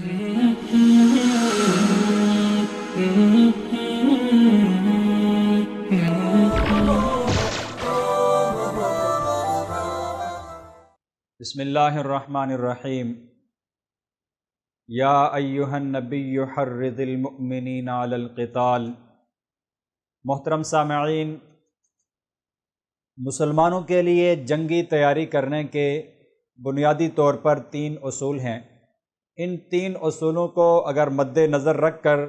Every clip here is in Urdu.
بسم اللہ الرحمن الرحیم یا ایوہ النبی حرد المؤمنین علی القتال محترم سامعین مسلمانوں کے لیے جنگی تیاری کرنے کے بنیادی طور پر تین اصول ہیں۔ ان تین اصولوں کو اگر مد نظر رکھ کر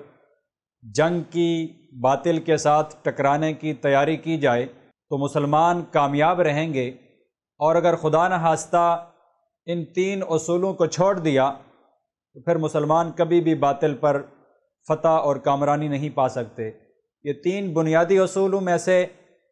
جنگ کی باطل کے ساتھ ٹکرانے کی تیاری کی جائے تو مسلمان کامیاب رہیں گے اور اگر خدا نخواستہ ان تین اصولوں کو چھوڑ دیا تو پھر مسلمان کبھی بھی باطل پر فتح اور کامرانی نہیں پا سکتے۔ یہ تین بنیادی اصولوں میں سے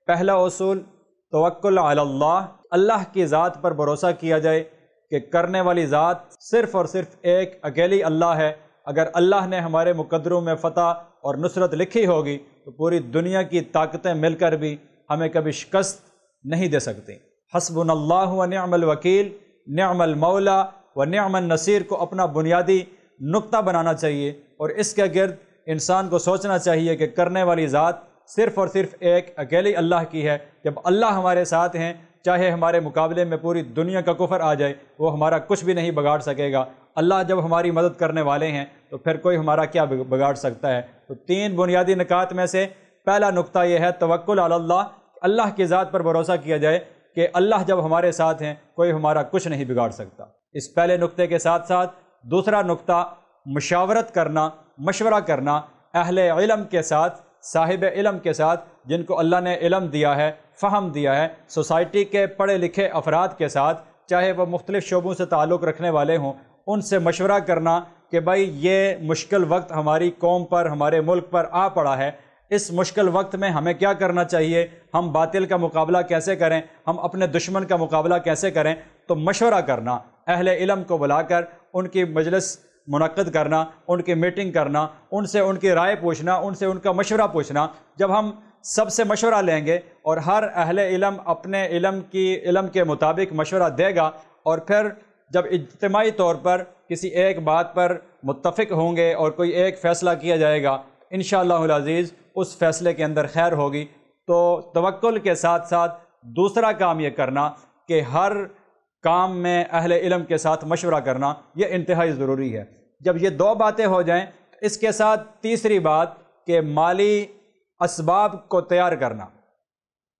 پہلا اصول توکل علی اللہ اللہ کی ذات پر بھروسہ کیا جائے۔ کہ کرنے والی ذات صرف اور صرف ایک اکیلی اللہ ہے۔ اگر اللہ نے ہمارے مقدروں میں فتح اور نصرت لکھی ہوگی، تو پوری دنیا کی طاقتیں مل کر بھی ہمیں کبھی شکست نہیں دے سکتی۔ حسب اللہ و نعم الوکیل، نعم المولا و نعم النصیر کو اپنا بنیادی نقطہ بنانا چاہیے۔ اور اس کے گرد انسان کو سوچنا چاہیے کہ کرنے والی ذات صرف اور صرف ایک اکیلی اللہ کی ہے۔ جب اللہ ہمارے ساتھ ہیں چاہے ہمارے مقابلے میں پوری دنیا کا کفر آ جائے، وہ ہمارا کچھ بھی نہیں بگاڑ سکے گا۔ اللہ جب ہماری مدد کرنے والے ہیں، تو پھر کوئی ہمارا کیا بگاڑ سکتا ہے؟ تو تین بنیادی نکات میں سے پہلا نقطہ یہ ہے، توکل اللہ اللہ کی ذات پر بھروسہ کیا جائے کہ اللہ جب ہمارے ساتھ ہیں، کوئی ہمارا کچھ نہیں بگاڑ سکتا۔ اس پہلے نقطے کے ساتھ ساتھ دوسرا نقطہ، مشاورت کرنا، مشورہ کرنا، اہل علم کے ساتھ، صاحب علم کے ساتھ، جن کو اللہ نے علم دیا ہے فہم دیا ہے۔ سوسائٹی کے پڑھے لکھے افراد کے ساتھ چاہے وہ مختلف شعبوں سے تعلق رکھنے والے ہوں، ان سے مشورہ کرنا کہ بھائی یہ مشکل وقت ہماری قوم پر، ہمارے ملک پر آ پڑا ہے۔ اس مشکل وقت میں ہمیں کیا کرنا چاہیے؟ ہم باطل کا مقابلہ کیسے کریں؟ ہم اپنے دشمن کا مقابلہ کیسے کریں؟ تو مشورہ کرنا، اہل علم کو بلا کر ان کی مجلس منعقد کرنا، ان کی میٹنگ کرنا، ان سے ان کی رائے پوچھنا، ان سے ان کا مشورہ پوچھنا۔ جب ہم سب سے مشورہ لیں گے اور ہر اہل علم اپنے علم کی، علم کے مطابق مشورہ دے گا اور پھر جب اجتماعی طور پر کسی ایک بات پر متفق ہوں گے اور کوئی ایک فیصلہ کیا جائے گا، انشاءاللہ العزیز اس فیصلے کے اندر خیر ہوگی۔ تو توکل کے ساتھ ساتھ دوسرا کام یہ کرنا کہ ہر کام میں اہل علم کے ساتھ مشورہ کرنا، یہ انتہائی ضروری ہے۔ جب یہ دو باتیں ہو جائیں، اس کے ساتھ تیسری بات کہ مالی اسباب کو تیار کرنا،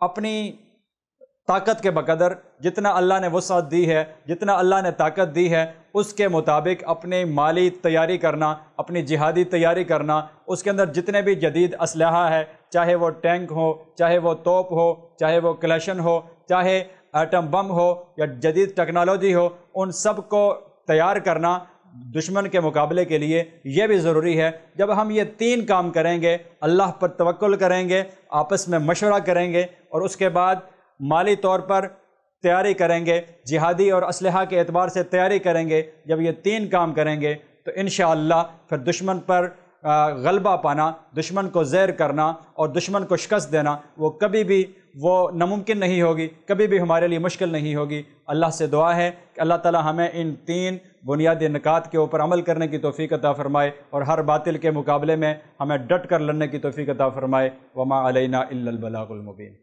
اپنی طاقت کے بقدر جتنا اللہ نے وسعت دی ہے، جتنا اللہ نے طاقت دی ہے، اس کے مطابق اپنی مالی تیاری کرنا، اپنی جہادی تیاری کرنا، اس کے اندر جتنے بھی جدید اسلحہ ہے، چاہے وہ ٹینک ہو، چاہے وہ توپ ہو، چاہے وہ کلیشن ہو، چاہے ایٹم بم ہو یا جدید ٹیکنالوجی ہو، ان سب کو تیار کرنا دشمن کے مقابلے کے لیے یہ بھی ضروری ہے، جب ہم یہ تین کام کریں گے، اللہ پر توکل کریں گے، آپس میں مشورہ کریں گے اور اس کے بعد مالی طور پر تیاری کریں گے، جہادی اور اسلحہ کے اعتبار سے تیاری کریں گے، جب یہ تین کام کریں گے تو انشاءاللہ پھر دشمن پر غلبہ پانا، دشمن کو زیر کرنا اور دشمن کو شکست دینا وہ کبھی بھی وہ ناممکن نہیں ہوگی، کبھی بھی ہمارے لیے مشکل نہیں ہوگی۔ اللہ سے دعا ہے کہ اللہ تعالی ہمیں ان تین بنیادی نکات کے اوپر عمل کرنے کی توفیق عطا فرمائے اور ہر باطل کے مقابلے میں ہمیں ڈٹ کر لڑنے کی توفیق عطا فرمائے۔ وما علینا الا البلاغ المبین